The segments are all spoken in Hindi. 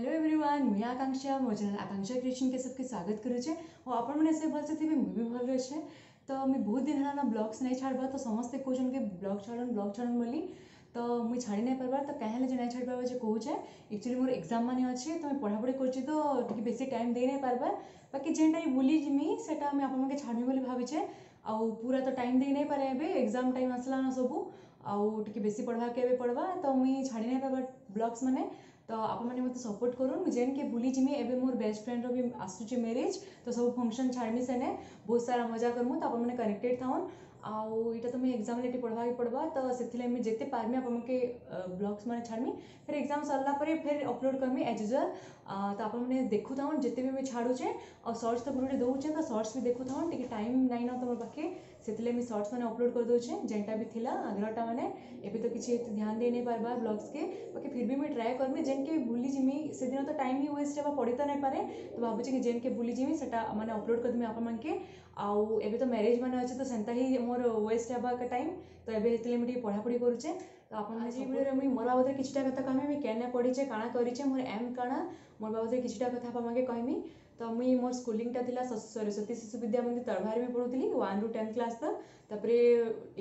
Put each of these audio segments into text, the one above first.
हेलो एवरीवन मुझे आकांक्षा मो चैनल आकांक्षा क्रिएशन के सबके स्वागत करुचे और आपण मैंने से भल से थी मुझे भी भल रहे तो मुझे बहुत दिन है ब्लग्स नहीं छाड़ तो समस्ते कौन कि ब्लग छाड़न ब्लग छाड़न बोली तो मुझे छाड़ नहीं पार्बार तो कहीं जे नहीं छाड़ पार्बे कहे एक्चुअली मोर एक्जाम मैंने अच्छे तो मैं पढ़ापढ़ी तो बेस टाइम दे नहीं पार्बार बाकी जेनटा भी भूली जिमी से आपके छाड़मी बोली भाविचे आउ पूरा तो टाइम दे नहीं पारे एवं एक्जाम टाइम आसला ना सबू आउ टे बेस पढ़वा के पढ़वा तो मुझे छाड़ नहीं पार्बार ब्लग्स मैंने तो आपने मत सपोर्ट करूँ जेन के भूली जिमी एवं मोर बेस्ट फ्रेंड रो भी आसूचे मेरेज तो सब फंक्शन छाड़मी सेने बहुत सारा मजा करमु तो आप कनेक्टेड था आईटा तुम्हें एक्जाम लेटी पढ़वा ही पड़वा तो से जिते पार्मी आपके ब्लग्स मैंने छाड़मी फिर एक्जाम सरला फिर अपलोड करमी एज यूजुआल तो आप देखु था जिते भी मुझे छाड़ूचे और सर्ट्स तो गुरुटे दूचे तो सर्ट्स भी देखु था टाइम नहीं तुम पाखे से सर्ट्स मैंने अपलोड कर दूचे जेनटा भी थी आग्रहटा मैंने एवं तो किसी ध्यान दे नहीं पार्बा ब्लग्स के बाकी तो फिर भी मुझे ट्राए करमी जेनके भूली जिमी से दिन तो टाइम ही वेस्ट है पढ़ी तो नहीं पारे तो भाई जेनके भूली जिमी से मैंने अपलोड करदेमी आप आउ ए तो म्यारेज मैंने अच्छे तो सेन्ता ही मोर वेस्ट हेबा टाइम तो ये मुझे पढ़ापढ़ी करुचे तो आपड़े हाँ, मुझे तो बाबद किसी कथा कहमी कैन पढ़ीचे काण करे मोर एम कण मोर बाबद किसी कथा आपके कहमी तो मुई मोर स्कूलिंगटा था सरस्वती शिशु विद्या मंदिर तरभार भी पढ़ू थी वन रु टेन् क्लास तो तापर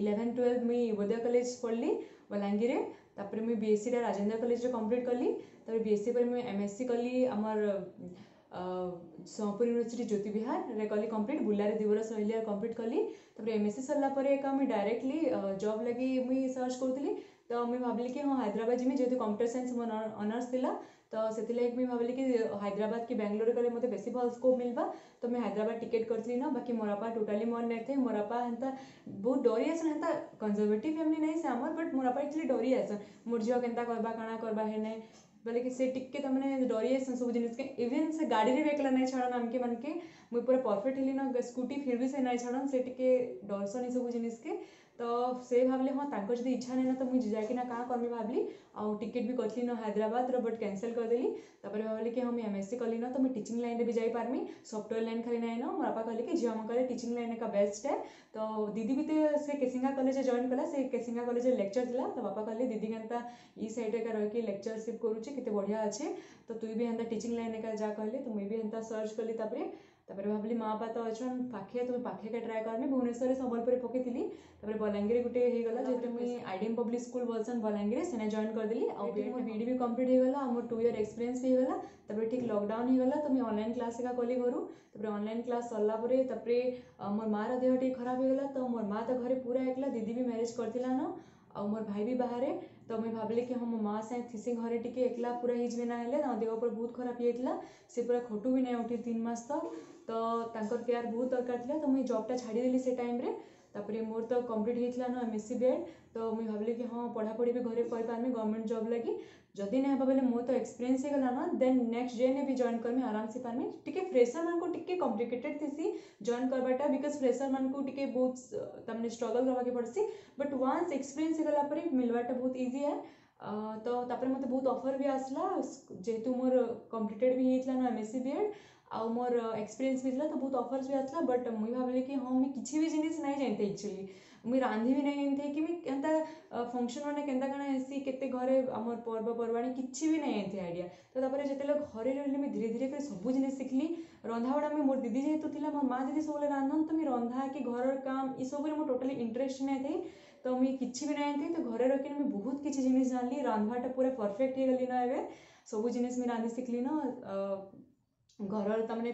इलेवेन ट्वेल्व मुई उदय कलेज पढ़ली बलांगीर तपी एससी राजेन्द्र कलेज कम्प्लीट कली तपर बी एससी पर मुझे एम एस सी कली आम सोपुर यूनिवर्सी ज्योति विहार रे कली कम्प्लीट बुलार दु बर्ष कम्प्लीट कली एम एस सी सरला एक डायरेक्टली जब लगे मुझे सर्च करी तो मुझे भाविली कि हाँ हाइद्राबाद जी जेहतु कंप्यूटर सैन्स मो अनर्स तो से मुझे भाविली कि हाइद्राद कि बांग्लोर गले मतलब बेस भल स्कोप मिलवा तो मुझे हाइद्राद टिकेट करी ना बाकी मोरापा टोटाली मन नहीं थे मोरापा बापा बहुत डरी आसन हेता कंजरवेटिव फैमिली नहीं आम बट मोर बापा एक्चुअली डरी आसन मोर झील के करवा कणा करवा है ना ବୋଲିକି ସେ ଟିକେ ତାମାନେ ଡରି ଯାଇସନ୍ ସବୁ ଜିନିଷକେ ଇଭିନ୍ ସେ ଗାଡ଼ିରେ ବି ଏକଲା ନାଇଁ ଛାଡ଼ନ୍ ଆମକେ ମାନକେ ମୁଇଁ ପୁରା ପରଫେକ୍ଟ ହେଲି ନ ସ୍କୁଟି ଫିର୍ ବି ସେ ନାଇଁ ଛାଡ଼ନ୍ ସେ ଟିକେ ଡରସନ୍ ଏ ସବୁ ଜିନିଷକେ तो से भाविले हाँ तक जब इच्छा ना तो मुझे जाकिना क्या करमी भाली आउ टिकेट भी करी न हाइद्राद बट कैनसल करदेली तपर भाविली कि हाँ मुझे एम एस सी कली न तो मुझे टीचिंग लाइन में भी जापारमी सफ्टवेयर लाइन खाली नाइन ना मो बापा कहे कि झीव कहे टीचिंग लाइन एक बेस्ट है तो दीदी भी तो से केसींगा कलेज जॉन कला से केसींगा कलेज लेक्चर थी तो बापा कहे दीदी के साइड एक रही लेक्चरशिप करुचे बढ़िया अच्छे तो तुम भी एंता टीचिंग लाइन एक जहाँ कहली तो मुझे भी एंता सर्च कली तपर भाई माँ तो अच्छा पाखे तुम्हें पाखे का ट्राए करमे भुवनेश्वर सम्बलपुर पकईली बलांगीर गोटे जो मुझे आईडीएम पब्लिक स्कूल बलसन बलांगीर से जॉन कर दिली आउ मो बीड भी कंप्लीट हो गला मोर टू इयर एक्सपीरियंस हो गला तपर ठीक लकडाउन होगा तो मुझे अनलाइन क्लास एका कली घर तपर अनलाइन क्लास सरलापुर मोर माँ देह टी खराब हो होगा तो मोर माँ तो घर पूरा एक दीदी भी म्यारेज कर आ मोर भाई भी बाहर तो मुझे भाविली कि हाँ मो माँ साए थी घर टी एक पूरा हिजबे ना देह पर बहुत खराब होता है सी पूरा खोटू भी नहीं उठी तीन मस तक तो तांकर बहुत दरकार था तो मुझे जॉबटा छाड़ीदेली से टाइम तापरे मोर तो कम्प्लीट होता ना M S C B Ed तो मुझे भाविली कि हाँ पढ़ापढ़ी भी घरे पारमें गवर्नमेंट जब लगी जदि ना हाँ बोले मोर तो एक्सपीरियंस ही गला ना देन नेक्स्ट जे ने भी जॉइन करमी आराम से पार्मी टी फ्रेसर मानक कम्प्लिकेटेड थीसी जॉन करवाटा बिकज फ्रेसर मानक बहुत तमने स्ट्रगल करवाके पड़सी बट व्वान्स एक्सपीरियंस ही गला मिलवाटा बहुत इजी है तो मतलब बहुत अफर भी आसला जेहेतु मोर कम्प्लीटेड भी होता ना M S C B Ed ଆଉ ମୋର ଏକ୍ସପିରିଏନ୍ସ ବି ଥିଲା ତ ବହୁତ ଅଫର୍ସ ବି ଆସିଲା ବଟ୍ ମୁଇଁ ଭାବିଲି କି ହଁ ମୁଇଁ କିଛି ବି ଜିନିଷ ନାଇଁ ଜାଣିଥାଏ ଆକ୍ଚୁଆଲି ମୁଇଁ ରାନ୍ଧି ବି ନାଇଁ ଜାଣିଥାଏ କି ମୁଇଁ କେନ୍ତା ଫଙ୍କସନ୍ ମାନେ କେନ୍ତା କାଣା ହେସି କେତେ ଘରେ ଆମର ପର୍ବପର୍ବାଣି କିଛି ବି ନାଇଁ ଜାଣିଥାଏ ଆଇଡ଼ିଆ ତ ତାପରେ ଯେତେବେଳେ ଘରେ ରହିଲି ମୁଇଁ ଧୀରେ ଧୀରେ କରି ସବୁ ଜିନିଷ ଶିଖିଲି ରନ୍ଧାବଢ଼ା ମୁଇଁ ମୋର ଦିଦି ଯେହେତୁ ଥିଲା ମୋର ମା ଦିଦି ସବୁବେଳେ ରାନ୍ଧନ୍ ତ ମୁଇଁ ରନ୍ଧା କି ଘରର କାମ ଏସବୁରେ ମୋର ଟୋଟାଲି ଇଣ୍ଟରେଷ୍ଟ ନାଇଁ ଥାଏ ତ ମୁଇଁ କିଛି ବି ନାଇଁ ଥାଇ ତ ଘରେ ରଖିକି ମୁଇଁ ବହୁତ କିଛି ଜିନିଷ ଜାଣିଲି ରାନ୍ଧବାଟା ପୁରା ପରଫେକ୍ଟ ହେଇଗଲି ନା ଏବେ ସବୁ ଜିନିଷ ମୁଇଁ ରାନ୍ଧି ଶିଖିଲି ନା घर तमें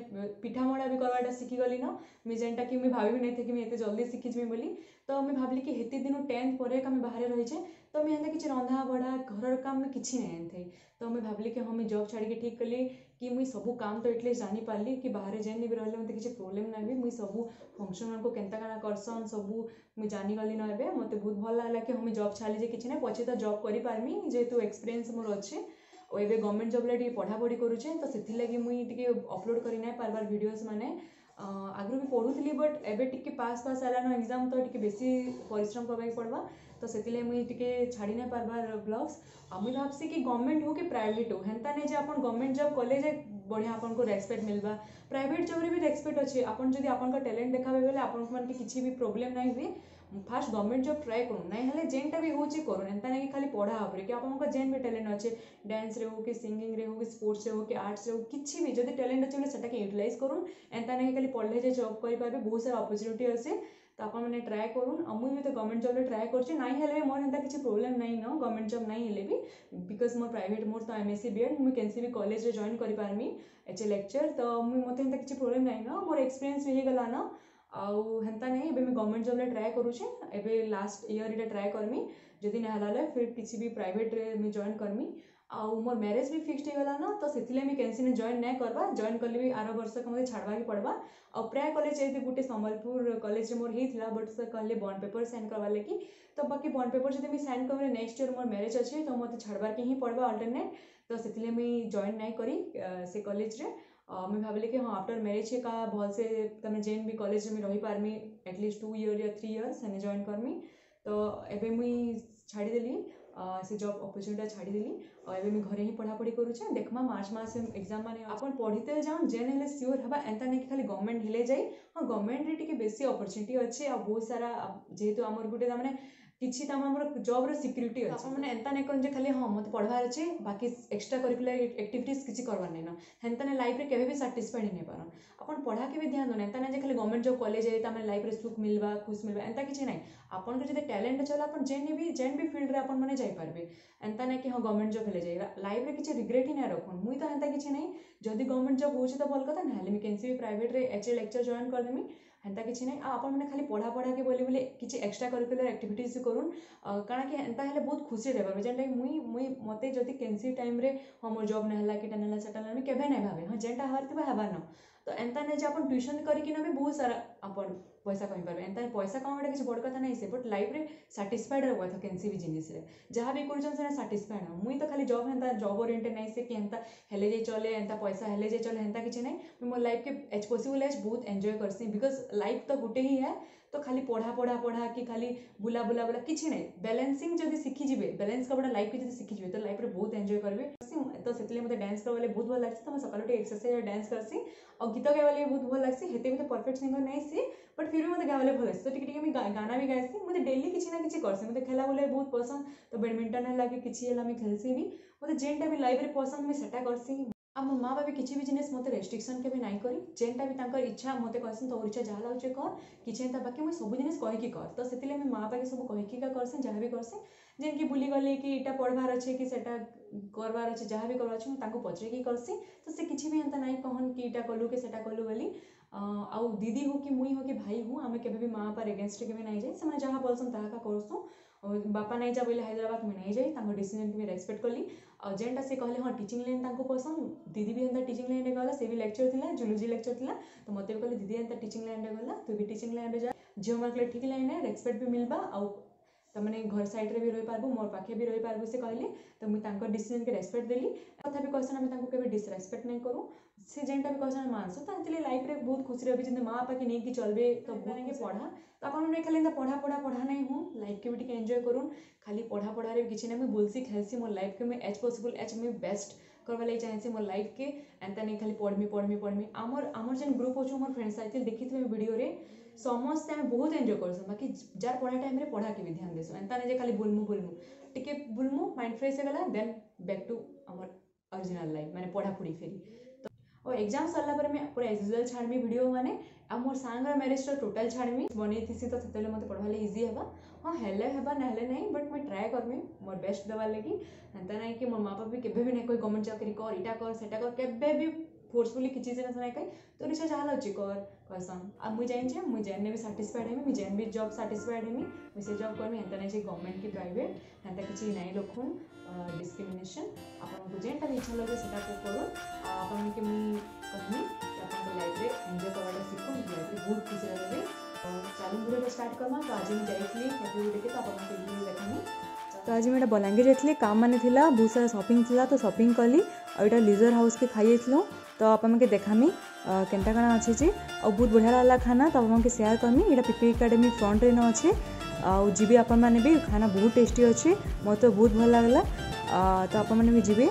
मड़ा भी करवाटा शिखिगली ना मुझेटा कि मुझे भाव भी नहीं थे कि मुझे ये जल्दी शिखिजी बोली तो मुझे भाविली कि दिन टेन्थ पर एक बाहर रही छे तो मुझे एंता किसी रंधा बढ़ा घर काम कि नहीं थे तो मुझे भाविली कि हाँ मुझे जब छाड़ के ठीक कली कि मुझ सब काम तो एटलिस्ट जानपाली कि बाहर जेन भी रही मतलब किसी प्रोब्लेम ना भी मुझ सब फंक्शन मानक के करसन सब मुझे जानगली ना मतलब बहुत भल लगे कि हाँ मुझे जब छाड़ी किसी पचे तो जब करमी जेहतु एक्सपीरियंस मोर अच्छे ଆଉ ଏବେ ଗଭର୍ଣ୍ଣମେଣ୍ଟ ଜବ୍ ଲାଗି ଟିକେ ପଢ଼ାପଢ଼ି କରୁଛେ ତ ସେଥିଲାଗି ମୁଇଁ ଟିକେ ଅପଲୋଡ଼ କରି ନାଇଁ ପାର୍ବାର୍ ଭିଡ଼ିଓସ୍ ମାନେ ଆଗରୁ ବି ପଢ଼ୁଥିଲି ବଟ୍ ଏବେ ଟିକେ ପାସ୍ ପାସ୍ ଆଇଲାନ ଏକ୍ଜାମ୍ ତ ଟିକେ ବେଶୀ ପରିଶ୍ରମ କରବାକେ ପଡ଼ବା ତ ସେଥିଲାଗି ମୁଇଁ ଟିକେ ଛାଡ଼ି ନାଇଁ ପାର୍ବାର୍ ବ୍ଲଗ୍ସ ଆଉ ମୁଇଁ ଭାବସି କି ଗଭର୍ଣ୍ଣମେଣ୍ଟ ହଉ କି ପ୍ରାଇଭେଟ୍ ହଉ ହେନ୍ତା ନାଇଁ ଯେ ଆପଣ ଗଭର୍ଣ୍ଣମେଣ୍ଟ ଜବ୍ କଲେ ଯେ ବଢ଼ିଆ ଆପଣଙ୍କୁ ରେସ୍ପେକ୍ଟ ମିଲ୍ବା ପ୍ରାଇଭେଟ୍ ଜବ୍ରେ ବି ରେସ୍ପେକ୍ଟ ଅଛି ଆପଣ ଯଦି ଆପଣଙ୍କ ଟ୍ୟାଲେଣ୍ଟ ଦେଖାବେ ବୋଲେ ଆପଣଙ୍କୁ କିଛି ବି ପ୍ରୋବ୍ଲେମ୍ ନାଇଁ ହୁଏ फास्ट गवर्नमेंट जब ट्राए करूँ कर जेनटा भी हूँ करूँ एंता खाली पढ़ा हो कि आप जेन भी टैलेंट अच्छे डांस रे हो कि सिंगिंग रे हो कि स्पोर्ट्स रे हो कि आर्ट्स रे हो कि भी जब टैलेंट अच्छे से यूटिलाइज करूँ एंता नहीं खाली पढ़ले जाए जब कर पार्बे बहुत सारा अपर्चुनिटी अच्छे तो आपने ट्राए कर मुझे भी तो गवर्नमेंट जब ट्राए कर मोर एंता किसी प्रोब्लेम नहीं न गवर्नमेंट जब नहीं भी बिकज मोर प्राइट मोर तो M S C B Ed मुझे कैसे भी कलेज जॉन कर पार्मी एच ए लेक्चर तो मुझे मत किसी प्रोब्लेम नहीं न मोर एक्सपीरियंस भी होगा ना ଆଉ ହେନ୍ତା ନାଇଁ ଏବେ ମୁଇଁ ଗଭର୍ଣ୍ଣମେଣ୍ଟ ଜବ୍ରେ ଟ୍ରାଏ କରୁଛେ ଏବେ ଲାଷ୍ଟ ଇୟର୍ ଇଟା ଟ୍ରାଏ କର୍ମି ଯଦି ନାଇଁ ହେଲା ବେଲେ ଫିର୍ କିଛି ବି ପ୍ରାଇଭେଟ୍ରେ ମୁଇଁ ଜଏନ୍ କର୍ମି ଆଉ ମୋର ମ୍ୟାରେଜ୍ ବି ଫିକ୍ସଡ୍ ହେଇଗଲାନ ତ ସେଥିଲାଗି ମୁଇଁ କେନ୍ସିନେ ଜଏନ୍ ନାଇଁ କରବା ଜଏନ୍ କଲେ ବି ଆର ବର୍ଷକେ ମୋତେ ଛାଡ଼ବାକେ ପଡ଼ବା ଆଉ ପ୍ରାୟ କଲେଜ ଏମିତି ଗୋଟେ ସମ୍ବଲପୁର କଲେଜରେ ମୋର ହେଇଥିଲା ବଟ୍ ସେ କହିଲେ ବଣ୍ଡ ପେପର୍ ସାଇନ୍ କରବାର୍ ଲାଗି ତ ବାକି ବଣ୍ଡ ପେପର୍ ଯଦି ମୁଇଁ ସାଇନ୍ କରିବି ନେକ୍ସଟ ଇୟର୍ ମୋର ମ୍ୟାରେଜ୍ ଅଛି ତ ମୋତେ ଛାଡ଼ବାର୍କେ ହିଁ ପଡ଼ବା ଅଲ୍ଟରନେଟ୍ ତ ସେଥିଲାଗି ମୁଇଁ ଜଏନ୍ ନାଇଁ କରି ସେ କଲେଜରେ મેં ભાવેલી કે હા આફ્ટર મેરેજ એક આ ભોલસે તમે જૈન બી કોલેજ મેં રહી પારમી એટલીસ્ટ ટુ યર યા થ્રી યર્સ એને જଏନ୍ કરમી તો ଏବେ ମୁଇଁ ଛାଡ଼ିଦେଲି ସେ ଜବ୍ ଅପରଚ୍ୟୁନିଟା ଛାଡ଼ିଦେଲି ଆଉ ଏବେ ମୁଇଁ ଘରେ ହିଁ ପଢ଼ାପଢ଼ି କରୁଛେଁ ଦେଖ୍ମା ମାର୍ଚ୍ଚ ମାସେ ଏକ୍ଜାମ୍ ମାନେ ଆପଣ ପଢ଼ିତେ ଯାଉନ୍ ଯେନ୍ ହେଲେ ସିଓର୍ ହେବା ଏନ୍ତା ନେଇକି ଖାଲି ଗଭର୍ଣ୍ଣମେଣ୍ଟ ହେଲେ ଯାଇ ହଁ ଗଭର୍ଣ୍ଣମେଣ୍ଟରେ ଟିକେ ବେଶୀ ଅପରଚ୍ୟୁନିଟି ଅଛି ଆଉ ବହୁତ ସାରା ଯେହେତୁ ଆମର ଗୋଟେ ତାମାନେ କିଛି ତମ ଆମର ଜବ୍ର ସିକ୍ୟୁରିଟି ଅଛି ଆପଣମାନେ ଏନ୍ତା ନାଇଁ କରନ୍ ଯେ ଖାଲି ହଁ ମୋତେ ପଢ଼ବାର ଅଛି ବାକି ଏକ୍ସଟ୍ରା କରିକୁଲାର ଆକ୍ଟିଭିଟିଜ୍ କିଛି କରବାର ନାଇଁନ ହେନ୍ତା ନାଇଁ ଲାଇଫ୍ରେ କେବେ ବି ସାଟିସ୍ଫାଏଡ୍ ହେଇ ନାଇଁପାରନ୍ ଆପଣ ପଢ଼ାକେ ବି ଧ୍ୟାନ ଦଉନ୍ ଏନ୍ତା ନାଇଁ ଯେ ଖାଲି ଗଭର୍ଣ୍ଣମେଣ୍ଟ ଯେଉଁ କଲେଜ୍ ଯେ ତାମାନେ ଲାଇଫ୍ରେ ସୁଖ ମିଲ୍ବା ଖୁସି ମିଲ୍ବା ଏନ୍ତା କିଛି ନାଇଁ ଆପଣଙ୍କର ଯଦି ଟ୍ୟାଲେଣ୍ଟ ଅଛି ବୋଲେ ଆପଣ ଯେନ୍ ବି ଯେନ୍ ବି ଫିଲ୍ଡରେ ଆପଣମାନେ ଯାଇପାରିବେ ଏନ୍ତା ନାଇଁ କି ହଁ ଗଭର୍ଣ୍ଣମେଣ୍ଟ ଜବ୍ ହେଲେ ଯାଇ ଲାଇଫ୍ରେ କିଛି ରିଗ୍ରେଟ୍ ହିଁ ନାଇଁ ରଖୁନ୍ ମୁଇଁ ତ ହେନ୍ତା କିଛି ନାଇଁ ଯଦି ଗଭର୍ଣ୍ଣମେଣ୍ଟ ଜବ୍ ହେଉଛି ତ ଭଲ୍ କଥା ନାହେଲେ ମୁଇଁ କେନ୍ସି ବି ପ୍ରାଇଭେଟ୍ରେ ଏଚେ ଲେକ୍ଚର୍ ଜଏନ୍ କରିଦେମି ହେନ୍ତା କିଛି ନାଇଁ ଆଉ ଆପଣମାନେ ଖାଲି ପଢ଼ାପଢ଼ାକେ ବୋଲି ବୋଲି କିଛି ଏକ୍ସଟ୍ରା କରିକୁଲାର ଆକ୍ଟିଭିଟିଜ୍ କରୁନ୍ କାଣା କି ହେନ୍ତା ହେଲେ ବହୁତ ଖୁସିରେ ରହିପାରବେ ଯେନ୍ଟାକି ମୁଇଁ ମୁଇଁ ମୋତେ ଯଦି କେନ୍ସି ଟାଇମ୍ରେ ହଁ ମୋର ଜବ୍ ନାଇଁ ହେଲା କି ଟା ହେଲା ସେଟା ହେଲା ମୁଇଁ କେବେ ନାଇଁ ଭାବେ ହଁ ଯେନ୍ଟା ହେବାର ଥିବା ହେବାର ନ तो एंता ना जे आप ट्यूशन करें बहुत सारा आप पैसा कमी पार्बे एंता पैसा कमाटा किसी बड़ कथा ना से बट लाइफ में साटिसफाइड रहा था कैसी भी जिस जहाँ भी करफाइड हाँ मुई तो खाली जब एंता जब ओरएंटेड नहीं कि एंता हेले जे चले एंता पैसा हेले जे चले एंता किसी नहीं मो लाइफ के एज पसबुल एज बहुत एंजय करसी बिकज लाइफ तो गोटे ही है तो खाली पढ़ा पढ़ा पढ़ा कि खाली बुला बुला बुला किसी ना बैलेंसिंग जब शिखि बैलेंस कपड़ा लाइफ के शिखि तो लाइफ में बहुत एंजय करेंगे तो से मतलब डांस कर वाले बहुत भल लगे तो मैं सकाल उठे एक्सरसाइज और डांस करसी और गीत गाइवाले बहुत भल लगे हेते भी तो परफेक्ट सिंगर नहीं सी बट फिर भी मतलब गाइवाले भल लगे तो टी टी गाना भी गाएसी मतलब डेली किसी ना कि करसी मतलब खेला बुला बहुत पसंद तो बैडमिंटन है कि किसी है खेलसी भी मतलब जेनटा भी लाइफ में पसंद मुझे सेटा करसी आ मो माँ बाबी किसी भी जिनस मत रेस्ट्रिक्शन के ना तो कर जेनटा भी इच्छा मत कहसन तोर इच्छा जहाँ लगे कर किचन था बाकी मुझे सब जिनस कहीकि तो से मैं माँ बाकी सब कहीकि करसें जहाँ भी करसें जेनकि बुले गली कि इटा पढ़वार अच्छे कि करवार अच्छे जहाँ भी करवा अच्छे मुझे पचर कि करसी तो से किसी भी एंता नाई कहन कि यहाँ कलु कि कलु बोली आउ दीदी हो कि मुई हो कि भाई हूँ आम के माँ बापार एगेन्स्ट के ना जाए जहाँ बोलसन ताकसूँ ବାପା ନାଇଁ ଯା ବୋଇଲେ ହାଇଦ୍ରାବାଦ ମୁଇଁ ନାଇଁ ଯାଇ ତାଙ୍କ ଡିସିଜନ୍କେ ମୁଇଁ ରେସ୍ପେକ୍ଟ କଲି ଆଉ ଯେନ୍ଟା ସେ କହିଲେ ହଁ ଟିଚିଂ ଲାଇନ୍ ତାଙ୍କୁ ପସନ୍ଦ ଦିଦି ବି ଏନ୍ତା ଟିଚିଂ ଲାଇନ୍ରେ ଗଲା ସେ ବି ଲେକ୍ଚର୍ ଥିଲା ଜୁଲୋଜି ଲେକ୍ଚର୍ ଥିଲା ତ ମୋତେ ବି କହିଲେ ଦିଦି ଏନ୍ତା ଟିଚିଂ ଲାଇନ୍ରେ ଗଲା ତୁ ବି ଟିଚିଂ ଲାଇନ୍ରେ ଯା ଝିଅମାନଙ୍କଲେ ଠିକ୍ ଲାଇନ୍ରେ ରେସ୍ପେକ୍ଟ ବି ମିଲ୍ବା ଆଉ तुमने घर सैड रे भी रही पार्बू मोर पाखे भी रही पार्बू से कहले तो मुझे डिसीजन के रेस्पेक्ट दे कथा भी कहसन आम डिसरेस्पेक्ट नहीं करूँ से जेनटा भी कहसन मानस तो एक्चुअली लाइफ में बहुत खुश रही जिन माँ पाखे नहीं कि चलते तो बोलेंगे पढ़ा तो आपने खाली पढ़ा पढ़ा पढ़ा नहीं हूँ लाइफ के भी एंजय करूँ खाली पढ़ा पढ़ा भी किसी ना मुझे बुलसी खेलसी मोर लाइफ के मुझे एज पसबुल एज मुझे बेस्ट करवा लगी चाहे मोर लाइफ के एंता नहीं खाली पढ़मी पढ़मी पढ़मी आम आम जेन ग्रुप अच्छे मोर फ्रेंड्स आई थी देखी थी भिडियो ସମସ୍ତେ ଆମେ ବହୁତ ଏନ୍ଜୟ କରୁସୁଁ ବାକି ଯାହାର ପଢ଼ା ଟାଇମ୍ରେ ପଢ଼ାକେ ବି ଧ୍ୟାନ ଦେସୁଁ ଏନ୍ତା ନାଇଁ ଯେ ଖାଲି ବୁଲମୁ ବୁଲମୁ ଟିକେ ବୁଲମୁ ମାଇଣ୍ଡ ଫ୍ରେଶ୍ ହେଇଗଲା ଦେନ୍ ବ୍ୟାକ୍ ଟୁ ଆମର ଅରିଜିନାଲ୍ ଲାଇଫ୍ ମାନେ ପଢ଼ାପଢ଼ି ଫେରି ତ ଓ ଏକ୍ଜାମ୍ ସରିଲା ପରେ ମୁଇଁ ପୁରା ଏଜ୍ ୟୁଜୁଆଲ୍ ଛାଡ଼୍ମି ଭିଡ଼ିଓ ମାନେ ଆଉ ମୋର ସାଙ୍ଗର ମ୍ୟାରେଜ୍ର ଟୋଟାଲ୍ ଛାଡ଼୍ମି ବନେଇଥିସି ତ ସେତେବେଳେ ମୋତେ ପଢ଼ବା ଲାଗି ଇଜି ହେବା ହଁ ହେଲେ ହେବା ନହେଲେ ନାହିଁ ବଟ୍ ମୁଇଁ ଟ୍ରାଏ କର୍ମି ମୋର ବେଷ୍ଟ ଦେବାର୍ ଲାଗି ହେନ୍ତା ନାହିଁ କି ମୋ ମା' ବାପା ବି କେବେ ବି ନାହିଁ କହି ଗଭର୍ଣ୍ଣମେଣ୍ଟ ଚାକିରି କର ଇଟା କର ସେଟା କର କେବେ ବି ફોર્સફુલી ખીચી જઈને તને કંઈ તો રિસર્ચ હાલો ચીકોર કરસન अब मुझे है मुझे भी साटिस्फाइड है मुझे भी जॉब साटिस्फाइड है मुझे जॉब करमी हेता नहीं गवर्नमेंट कि प्राइवेट हेता किसी ना लोकन डिस्क्रिमिनेसन आपको जेनटा इच्छा लगे से करूँ आपन के मुझे कहमी आप लाइफ एंजय करवाटा शिखूँ लाइफ बहुत खुशी लगे चालू भिडियो स्टार्ट करमा तो आज मुझे जाइली हैप्पी भिडियो के तो आपको देखनी तो आज मैं बलांगीर जाइली काम मैंने बहुत सारा सपिंग थी तो सपिंग कली और यहाँ लिजर हाउस के खाई ତ ଆପଣଙ୍କୁ ଦେଖାମି କେନ୍ତା କାଣା ଅଛେ ଯେ ଆଉ ବହୁତ ବଢ଼ିଆ ଲାଗ୍ଲା ଖାନା ତ ଆପଣଙ୍କୁ ସେୟାର କରମି ଏଇଟା ପିପି ଏକାଡେମୀ ଫ୍ରଣ୍ଟରେ ନ ଅଛେ ଆଉ ଯିବେ ଆପଣମାନେ ବି ଖାନା ବହୁତ ଟେଷ୍ଟି ଅଛେ ମୋତେ ବହୁତ ଭଲ ଲାଗ୍ଲା ତ ଆପଣମାନେ ବି ଯିବେ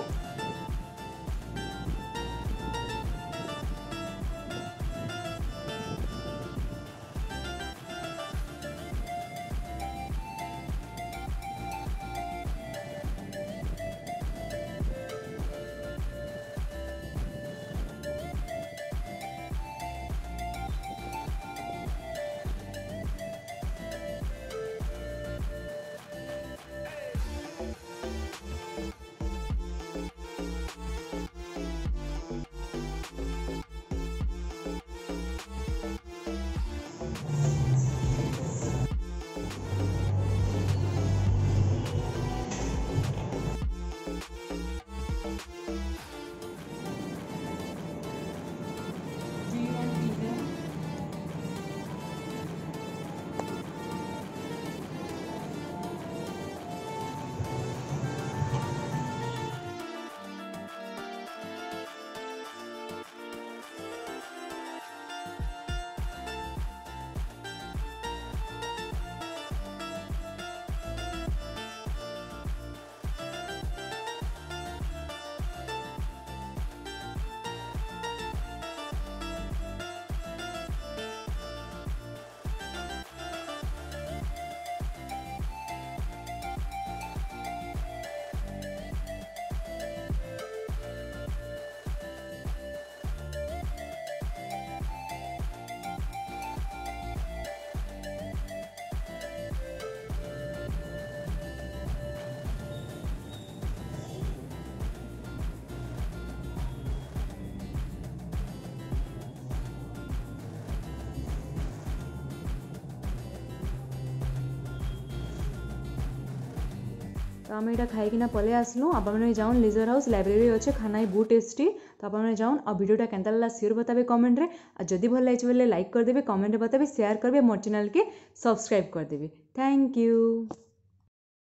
ତ ଆମେ ଏଇଟା ଖାଇକିନା ପଳେଇ ଆସିଲୁ ଆପଣମାନେ ଯାଉନ୍ ଲିଜର୍ ହାଉସ୍ ଲାଇବ୍ରେରୀ ଅଛେ ଖାନା ବି ବହୁତ ଟେଷ୍ଟି ତ ଆପଣମାନେ ଯାଉନ୍ ଆଉ ଭିଡ଼ିଓଟା କେନ୍ତା ହେଲା ସିଓର୍ ବତାବେ କମେଣ୍ଟରେ ଆଉ ଯଦି ଭଲ ଲାଗିଛି ବୋଲେ ଲାଇକ୍ କରିଦେବେ କମେଣ୍ଟରେ ବତାବେ ସେୟାର କରିବେ ମୋର ଚ୍ୟାନେଲ୍କେ ସବସ୍କ୍ରାଇବ୍ କରିଦେବେ ଥ୍ୟାଙ୍କ ୟୁ